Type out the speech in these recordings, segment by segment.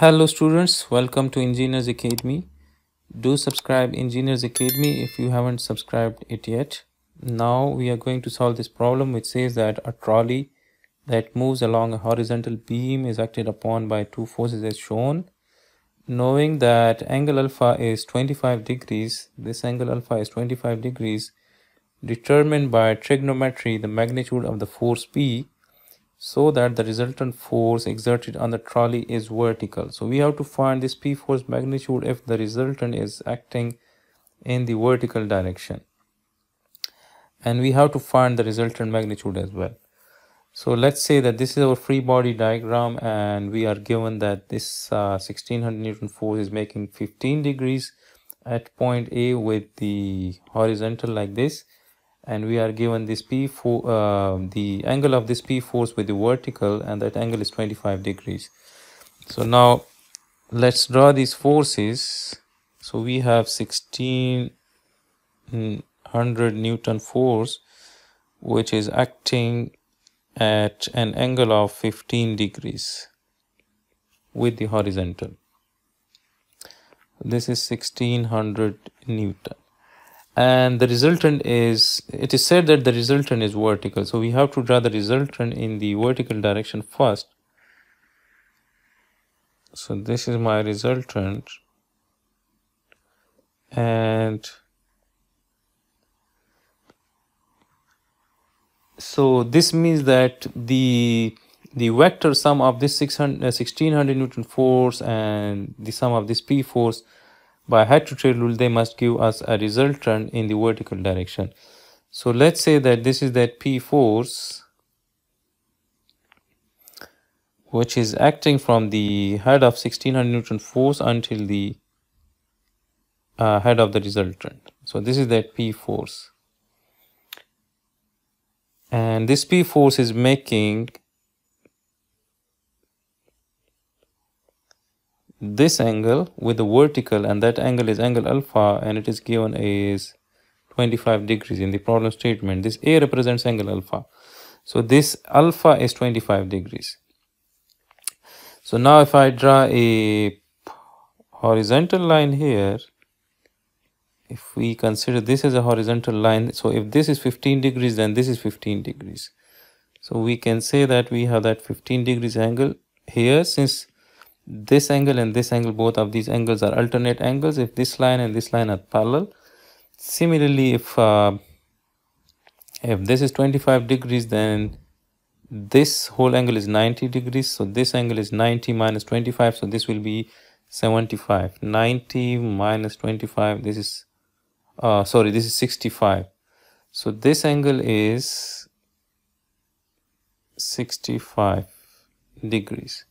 Hello students, welcome to Engineers Academy. Do subscribe Engineers Academy if you haven't subscribed it yet. Now we are going to solve this problem which says that a trolley that moves along a horizontal beam is acted upon by two forces as shown. Knowing that angle alpha is 25 degrees, this angle alpha is 25 degrees, determined by trigonometry the magnitude of the force P so that the resultant force exerted on the trolley is vertical. So we have to find this P force magnitude if the resultant is acting in the vertical direction. And we have to find the resultant magnitude as well. So let's say that this is our free body diagram and we are given that this uh, 1600 Newton force is making 15 degrees at point A with the horizontal like this and we are given this p for uh, the angle of this p force with the vertical and that angle is 25 degrees. So now let's draw these forces. So we have 1600 newton force which is acting at an angle of 15 degrees with the horizontal. This is 1600 newton and the resultant is it is said that the resultant is vertical. So we have to draw the resultant in the vertical direction first. So this is my resultant. And so this means that the the vector sum of this 600 uh, 1600 newton force and the sum of this p force by head to tail rule they must give us a resultant in the vertical direction. So let's say that this is that p force which is acting from the head of 1600 newton force until the uh, head of the resultant so this is that p force. And this p force is making this angle with the vertical and that angle is angle alpha and it is given is 25 degrees in the problem statement. This a represents angle alpha. So this alpha is 25 degrees. So now if i draw a horizontal line here if we consider this as a horizontal line so if this is 15 degrees then this is 15 degrees. So we can say that we have that 15 degrees angle here since this angle and this angle both of these angles are alternate angles. If this line and this line are parallel similarly if uh, if this is 25 degrees then this whole angle is 90 degrees. So this angle is 90 minus 25 so this will be 75 90 minus 25 this is uh sorry this is 65 so this angle is 65 degrees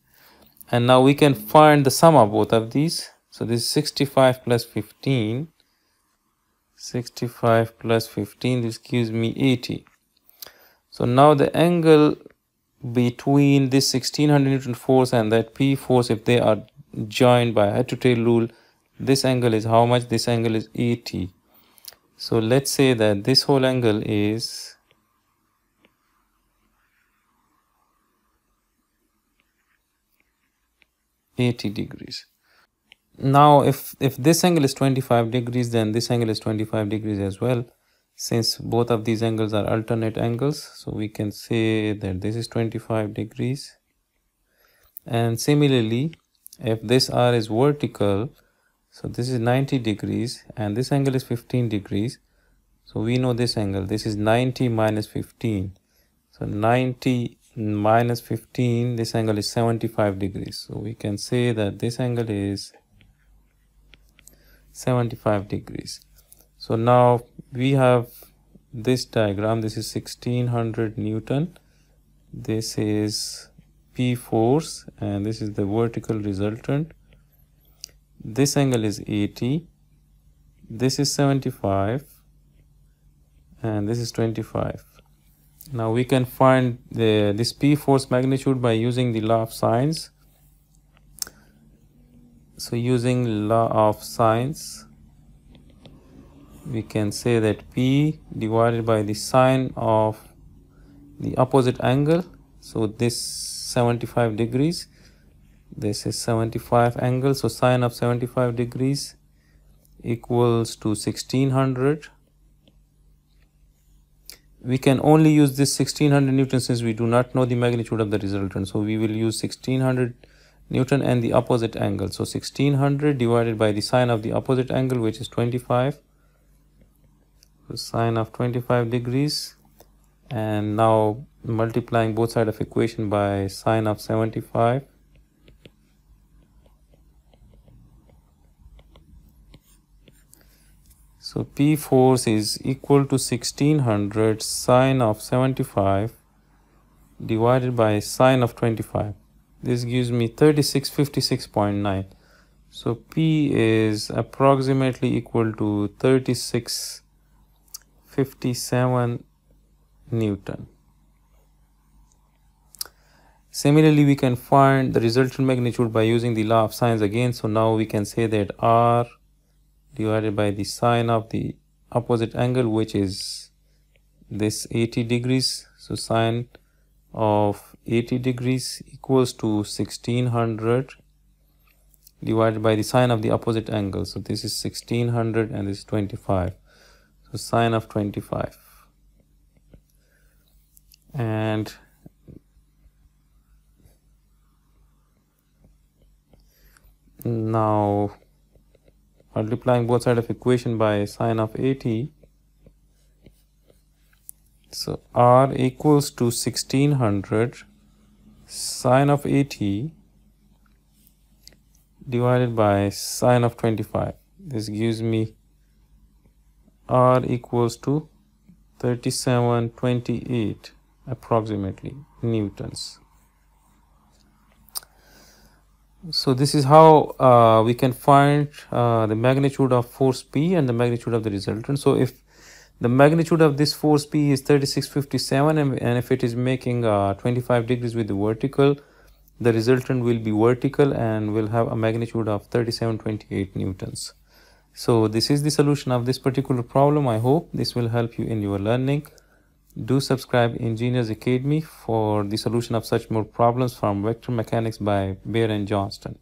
and now we can find the sum of both of these. So this is 65 plus 15 65 plus 15 this gives me 80 so now the angle between this 1600 newton force and that p force if they are joined by head to tail rule this angle is how much? This angle is 80 so let's say that this whole angle is 80 degrees. Now if if this angle is 25 degrees then this angle is 25 degrees as well. Since both of these angles are alternate angles so we can say that this is 25 degrees. And similarly if this r is vertical so this is 90 degrees and this angle is 15 degrees. So we know this angle. This is 90 minus 15 so 90 minus 15 this angle is 75 degrees. So we can say that this angle is 75 degrees. So now we have this diagram. This is 1600 newton. This is p force and this is the vertical resultant. This angle is 80 this is 75 and this is 25 now we can find the this p force magnitude by using the law of sines. So using law of sines we can say that p divided by the sine of the opposite angle. So this 75 degrees. This is 75 angle. So sine of 75 degrees equals to 1600 we can only use this 1600 newton since we do not know the magnitude of the resultant. So we will use 1600 newton and the opposite angle. So 1600 divided by the sine of the opposite angle which is 25 so sine of 25 degrees. And now multiplying both side of equation by sine of 75 so P force is equal to 1600 sine of 75 divided by sine of 25 this gives me 3656.9 so P is approximately equal to 3657 Newton. Similarly, we can find the resultant magnitude by using the law of sines again. So now we can say that R divided by the sine of the opposite angle, which is this 80 degrees. So sine of 80 degrees equals to 1600 divided by the sine of the opposite angle. So this is 1600 and this is 25. So sine of 25 and now multiplying both sides of equation by sine of 80 so r equals to 1600 sine of 80 divided by sine of 25 this gives me r equals to 3728 approximately newtons so this is how uh, we can find uh, the magnitude of force P and the magnitude of the resultant. So if the magnitude of this force P is 3657 and, and if it is making uh, 25 degrees with the vertical, the resultant will be vertical and will have a magnitude of 3728 newtons. So this is the solution of this particular problem. I hope this will help you in your learning. Do subscribe Engineers Academy for the solution of such more problems from vector mechanics by Beer and Johnston.